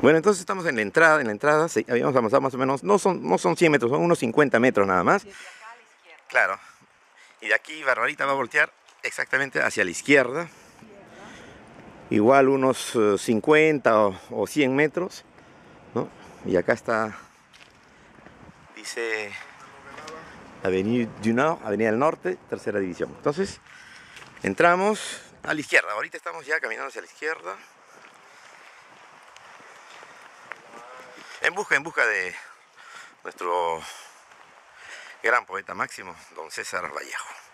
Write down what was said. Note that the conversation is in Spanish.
Bueno, entonces estamos en la entrada, en la entrada, sí, habíamos avanzado más o menos, no son, no son 100 metros, son unos 50 metros nada más. Claro. Y de aquí Barbarita va a voltear exactamente hacia la izquierda. Igual unos 50 eh, o, 100 metros. ¿no? Y acá está, dice Avenida du Nord, Avenida del Norte, tercera división. Entonces, entramos a la izquierda. Ahorita estamos ya caminando hacia la izquierda. En busca, en busca de nuestro gran poeta máximo, don César Vallejo.